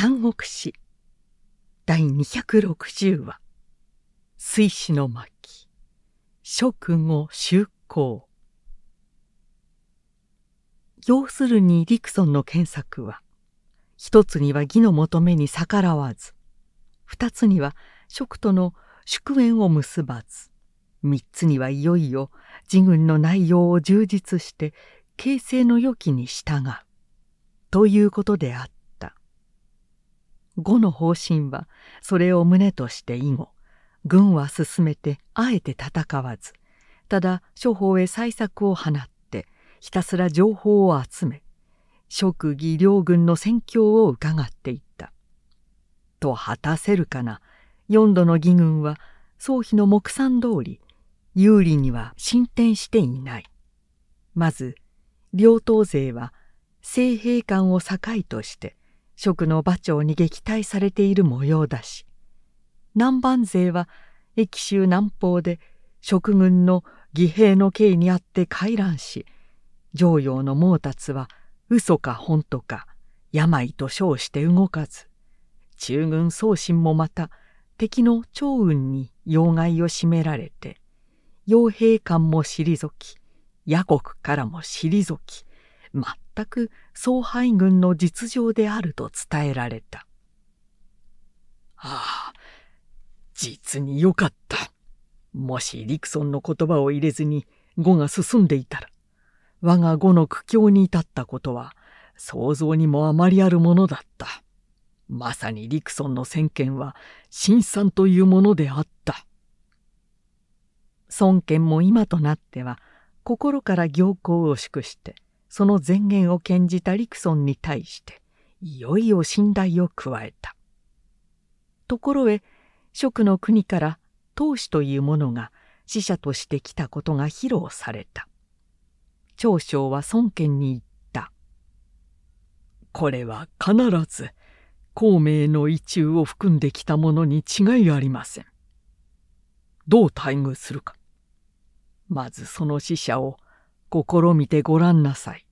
三国史第260話。水死の巻。諸後就航要するにリクソンの検索は一つには義の求めに逆らわず二つには職との祝宴を結ばず三つにはいよいよ自軍の内容を充実して形成の良きに従う。ということであった。呉の方針はそれを旨として以後軍は進めてあえて戦わずただ諸方へ催策を放ってひたすら情報を集め職義両軍の戦況を伺っていった。と果たせるかな四度の義軍は総妃の目算通り有利には進展していない。まず両党勢は政兵官を境として職の馬長に撃退されている模様だし南蛮勢は駅州南方で職軍の義兵の刑にあって回覧し常陽の毛達は嘘か本当か病と称して動かず中軍宗信もまた敵の長雲に要害を占められて傭兵官も退き野国からも退き全く総敗軍の実情であると伝えられた。ああ実によかった。もしリクソンの言葉を入れずに語が進んでいたら我が語の苦境に至ったことは想像にもあまりあるものだった。まさにリクソンの先見は新参というものであった。孫権も今となっては心から行幸を祝してその前言を献じたリクソンに対していよいよ信頼を加えた。ところへ蜀の国から当主というものが使者として来たことが披露された。長将は孫権に言った。これは必ず孔明の意中を含んできたものに違いありません。どう待遇するか。まずその使者を試みてごらんなさい。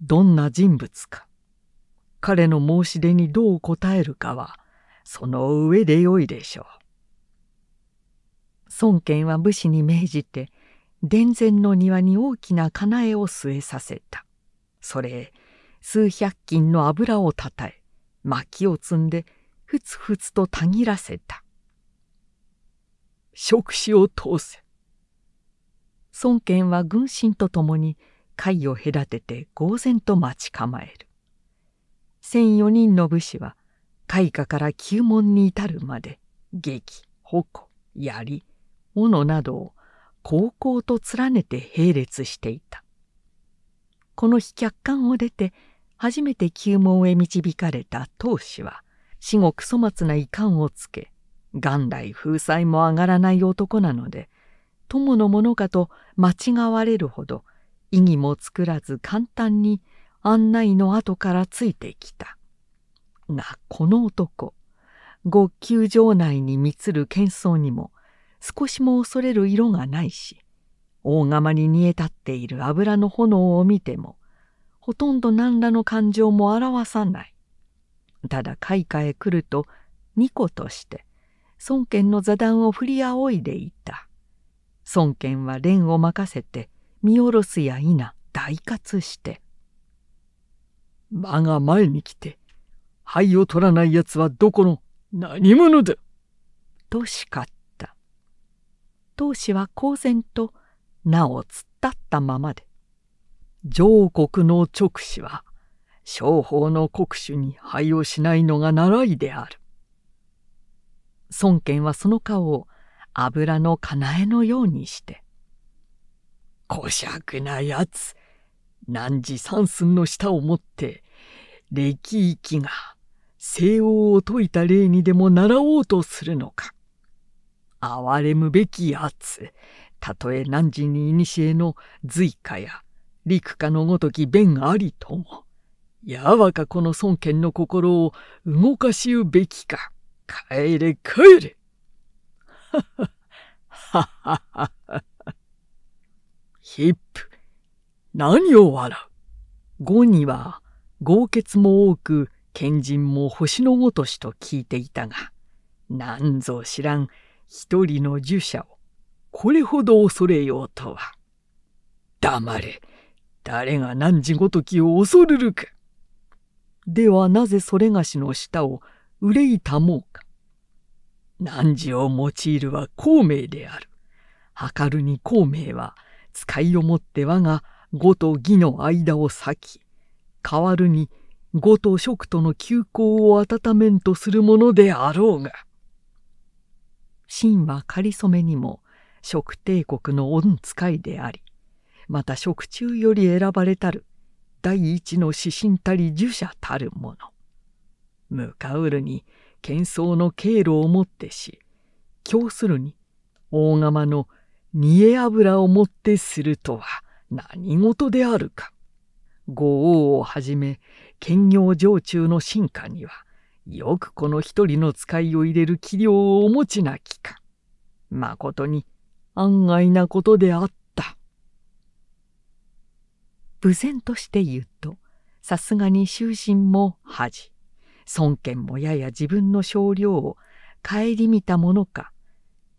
どんな人物か。彼の申し出にどう答えるかはその上でよいでしょう。孫権は武士に命じて殿前の庭に大きなかなえを据えさせた。それへ数百斤の油をたたえ薪を積んでふつふつとたぎらせた。食死を通せ。孫権は軍神と共に会を隔てて呆然と待ち構える。千四人の武士は開花から旧門に至るまで劇矛槍斧などを高校と連ねて並列していた。この日客観を出て初めて旧門へ導かれた当主は至極粗末な遺憾をつけ元来風采も上がらない男なので友のものかと間違われるほど意義も作らず簡単に案内の後からついてきた。がこの男極級城内に満つる喧騒にも少しも恐れる色がないし大釜に煮え立っている油の炎を見てもほとんど何らの感情も表さない。ただ開花へ来ると二個として孫権の座談を振り仰いでいた。孫権は蓮を任せて見下ろすや否大喝して「間が前に来て灰を取らないやつはどこの何者だ!」と叱った。当主は公然と名を突っ立ったままで上国の直使は商法の国主に配をしないのが習いである。孫権はその顔を油のかなえのようにして「こしゃくなやつ汝三寸の下を持って歴域が西欧を説いた例にでも習おうとするのか。憐れむべきやつたとえ汝に古の随家や陸家のごとき弁ありともやわかこの孫権の心を動かしうべきか。帰れ帰れ。ははははヒップ何を笑う語には豪傑も多く賢人も星のごとしと聞いていたがなんぞ知らん一人の儒者をこれほど恐れようとは。黙れ誰が汝ごときを恐るるか。ではなぜそれがしの舌を憂いたもうか。汝を用いるは孔明である。計るに孔明は使いをもって我が呉と義の間を裂き、代わるに呉と蜀との休校を温めんとするものであろうが。秦は仮初めにも蜀帝国の恩使いであり、また食中より選ばれたる第一の指針たり儒者たるもの。向かうるに喧騒の経路をもってし、供するに大釜の煮え油をもってするとは何事であるか。豪王をはじめ兼業常駐の進化にはよくこの一人の使いを入れる器量をお持ちなきか。まことに案外なことであった。無然として言うとさすがに終身も恥孫権もやや自分の少量を顧みたものか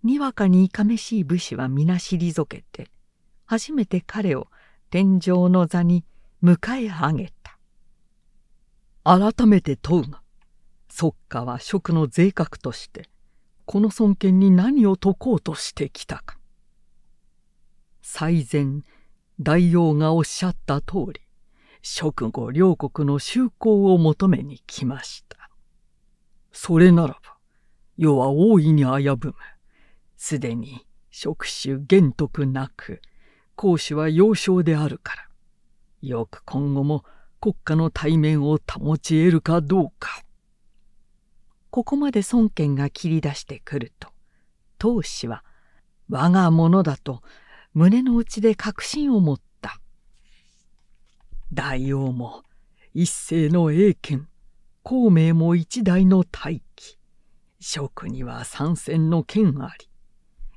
にわかにいかめしい武士は皆退けて初めて彼を天井の座に迎え上げた。改めて問うが即下は職の税格としてこの尊権に何を説こうとしてきたか。最前大王がおっしゃった通り職後両国の修行を求めに来ました。それならば世は大いに危ぶむ。すでに職種玄徳なく公主は幼少であるからよく今後も国家の対面を保ち得るかどうか。ここまで孫権が切り出してくると当主は我がものだと胸の内で確信を持った。大王も一世の英権孔明も一代の大器。職には三戦の剣あり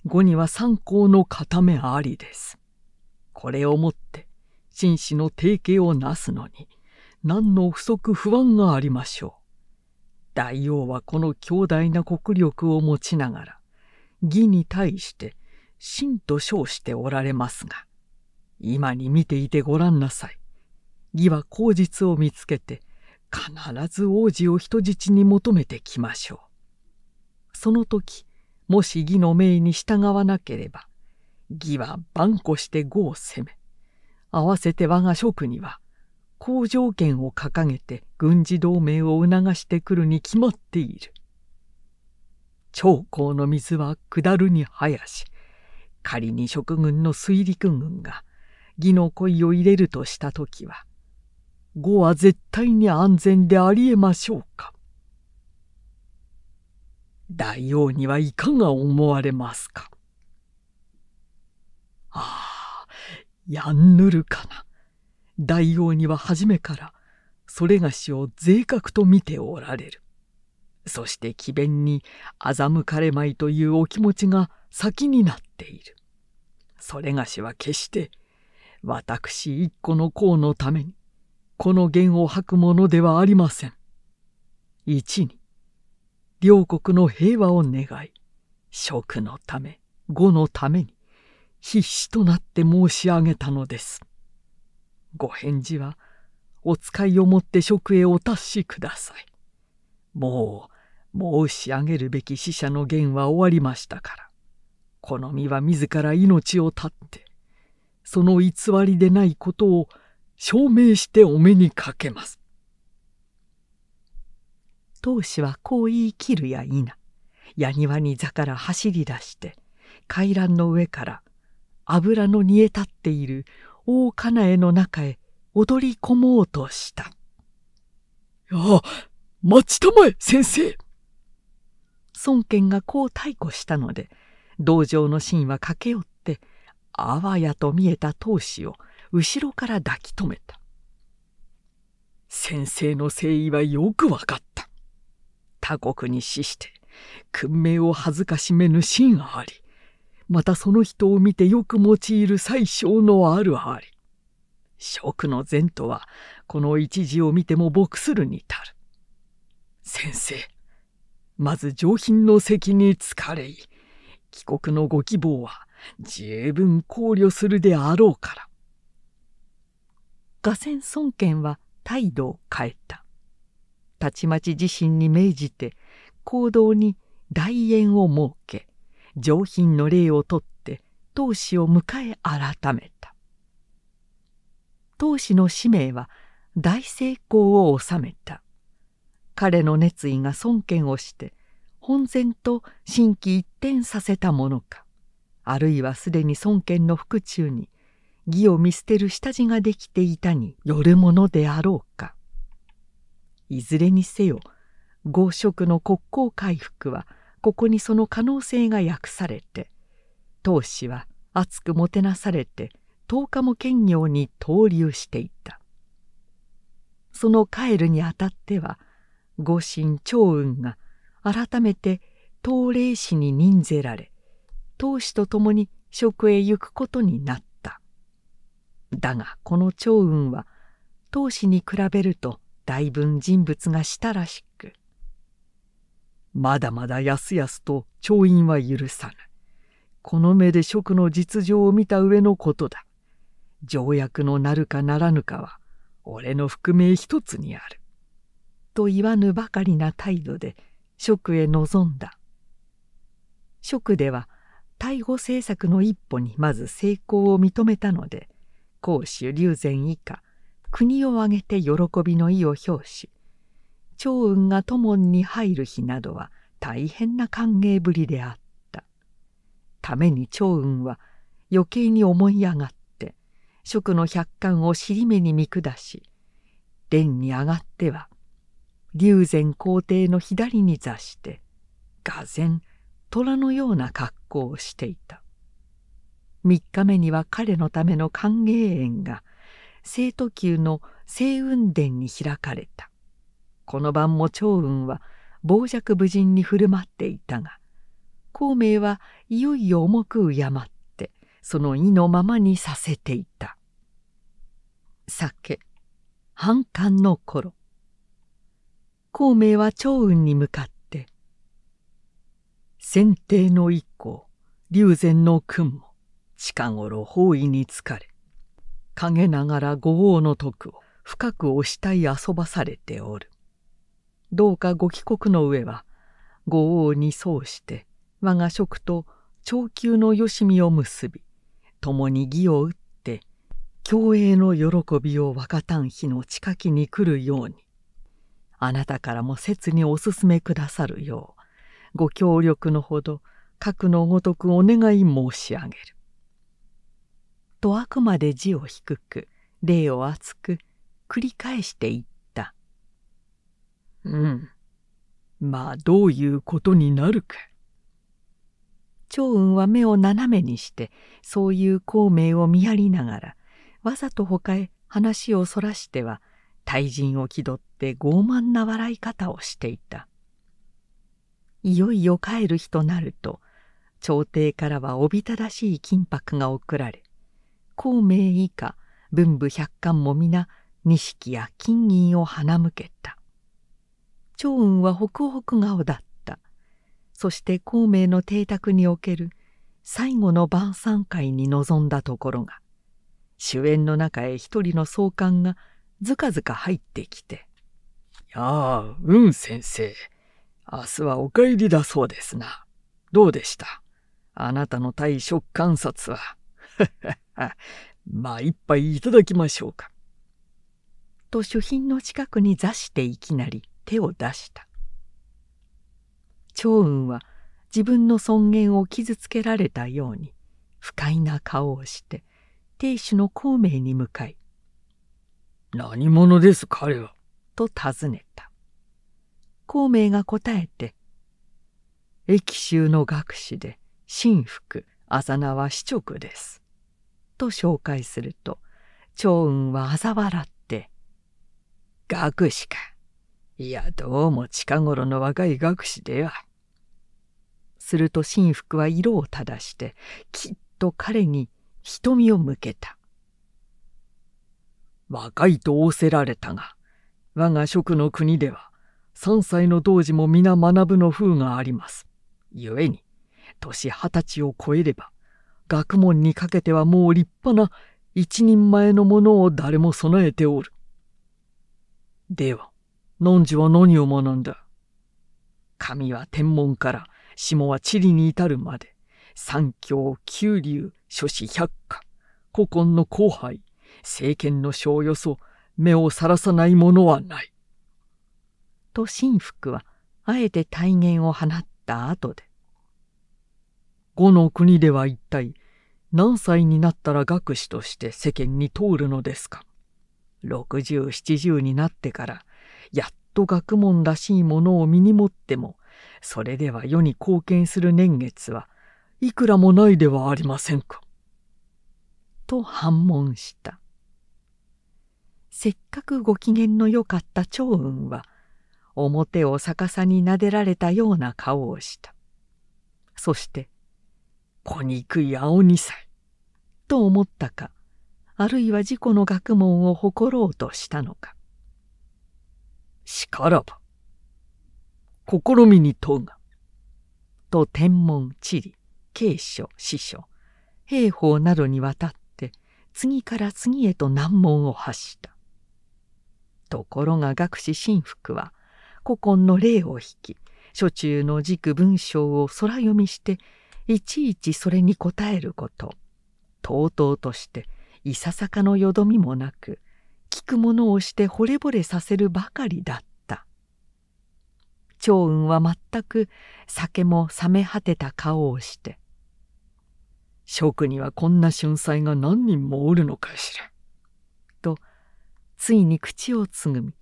後には三公の固めありです。これをもって紳士の提携をなすのに何の不足不安がありましょう。大王はこの強大な国力を持ちながら義に対して真と称しておられますが今に見ていてごらんなさい。義は口実を見つけて必ず王子を人質に求めてきましょうその時もし義の命に従わなければ義は万古して呉を攻め合わせて我が職には好条件を掲げて軍事同盟を促してくるに決まっている。長江の水は下るに早し仮に蜀軍の水陸軍が義の恋を入れるとした時は呉は絶対に安全でありえましょうか。大王にはいかが思われますか？ああやんぬるかな。大王には初めからそれがしを贅沢と見ておられる。そして詭弁に欺かれまいというお気持ちが先になっている。それがしは決して私一個の功のためにこの弦を吐くものではありません。一に両国の平和を願い職のため語のために必死となって申し上げたのです。ご返事はお使いをもって職へお達しください。もう申し上げるべき死者の言は終わりましたからこの身は自ら命を絶ってその偽りでないことを証明してお目にかけます。当主はこう言い切るや否矢庭に座から走り出して階段の上から油の煮え立っている大家内の中へ踊り込もうとした。ああ、待ちたまえ、先生孫権がこう太鼓したので、道場のシーンは駆け寄って、あわやと見えた闘志を後ろから抱き留めた。先生の誠意はよくわかった。他国に死して、訓命を恥ずかしめぬ真あり。またその人を見てよく用いる最小のあるあり。職の前途はこの一時を見ても牧するに足る。先生まず上品の席に疲れい帰国のご希望は十分考慮するであろうから河川孫権は態度を変えた。たちまち自身に命じて行動に大宴を設け上品の礼をとって当主を迎え改めた。当主の使命は大成功を収めた。彼の熱意が孫権をして本然と心機一転させたものかあるいはすでに孫権の腹中に義を見捨てる下地ができていたによるものであろうか。いずれにせよ豪職の国交回復はここにその可能性が訳されて当主は熱くもてなされて10日も兼業に投留していた。その帰るにあたっては御神長雲が改めて東霊市に任ぜられ当主と共に職へ行くことになった。だがこの長雲は当主に比べると大分人物がしたらしくまだまだやすやすと調印は許さぬこの目で職の実情を見た上のことだ条約のなるかならぬかは俺の覆命一つにある。と言わぬばかりな態度で職へ臨んだ。職では逮捕政策の一歩にまず成功を認めたので公主龍禅以下国を挙げて喜びの意を表し長雲が都門に入る日などは大変な歓迎ぶりであった。ために長雲は余計に思い上がっ蜀の百貫を尻目に見下し殿に上がっては龍禅皇帝の左に座してがぜん虎のような格好をしていた3日目には彼のための歓迎宴が生徒宮の清雲殿に開かれた。この晩も長雲は傍若無人に振る舞っていたが孔明はいよいよ重く敬ってその意のままにさせていた。酒半寒の頃孔明は長雲に向かって「先帝の一行龍禅の君も近頃包囲に疲れ陰ながら五王の徳を深くお慕い遊ばされておる。どうかご帰国の上は五王にそうして我が職と長久のよしみを結び共に義を打って共栄の喜びを若旦日の近きに来るようにあなたからも切にお勧めくださるようご協力のほど核のごとくお願い申し上げる。とあくまで字を低く礼を厚く繰り返していった「うん。まあどういうことになるか」長雲は目を斜めにしてそういう孔明を見やりながらわざと他へ話をそらしては大人を気取って傲慢な笑い方をしていた。いよいよ帰る日となると朝廷からはおびただしい金箔が送られ孔明以下文武百官も皆錦や金銀を花向けた。長雲はホクホク顔だった。そして孔明の邸宅における最後の晩餐会に臨んだところが主演の中へ一人の総監がずかずか入ってきて「やあうん先生明日はお帰りだそうですなどうでした？あなたの対食観察はまあ一杯いただきましょうか」と主賓の近くに座していきなり手を出した。長雲は自分の尊厳を傷つけられたように不快な顔をして「亭主の孔明に向かい「何者です彼は」と尋ねた。孔明が答えて「駅州の学士で新福あざ名は市直です」と紹介すると長雲は嘲笑って「学士かいやどうも近頃の若い学士では」すると新福は色を正してきっと彼に瞳を向けた。若いと仰せられたが、我が職の国では、三歳の童子も皆学ぶの風があります。故に、年二十歳を超えれば、学問にかけてはもう立派な一人前のものを誰も備えておる。では、汝は何を学んだ？神は天文から下は地理に至るまで、三教九流諸子百科古今の後輩政権のしおよそ目をさらさないものはない。と神福はあえて体言を放った後で「五の国では一体何歳になったら学士として世間に通るのですか？六十七十になってからやっと学問らしいものを身に持ってもそれでは世に貢献する年月はいくらもないではありませんか？と反問した。せっかくご機嫌のよかった長雲は表を逆さになでられたような顔をした。そして「小憎い青二歳」と思ったかあるいは自己の学問を誇ろうとしたのか。しからば試みに問うが。と天文地理慶書司書兵法などにわたって次から次へと難問を発した。ところが学士神福は古今の例を引き書中の軸文章を空読みしていちいちそれに答えること。とうとうとしていささかのよどみもなく聞くものをして惚れ惚れさせるばかりだった。長雲は全く酒も冷め果てた顔をして「職にはこんな春菜が何人もおるのかしら」とついに口をつぐみ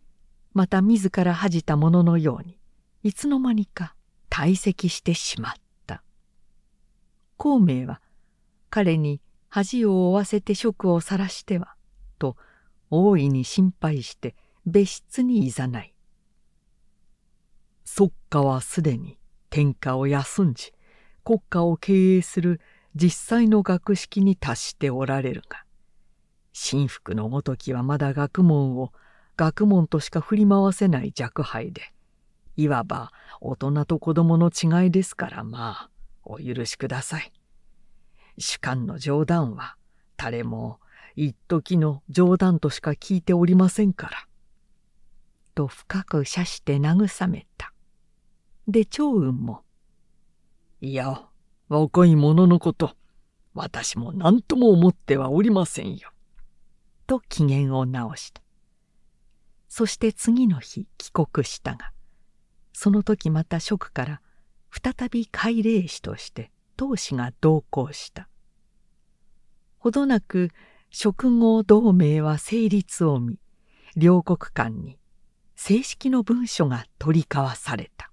また自ら恥じたもののようにいつの間にか退席してしまった。孔明は彼に恥を負わせて職を晒してはと大いに心配して別室にいざない。即下はすでに天下を休んじ国家を経営する実際の学識に達しておられるが神福のごときはまだ学問を学問としか振り回せない若輩でいわば大人と子供の違いですからまあ。お許しください。主観の冗談は誰も一時の冗談としか聞いておりませんから。と深く謝して慰めた。で長雲も「いや若い者のこと私も何とも思ってはおりませんよ。と機嫌を直したそして次の日帰国したがその時また職から再び海霊師として当氏が同行した。ほどなく職業同盟は成立を見両国間に正式の文書が取り交わされた。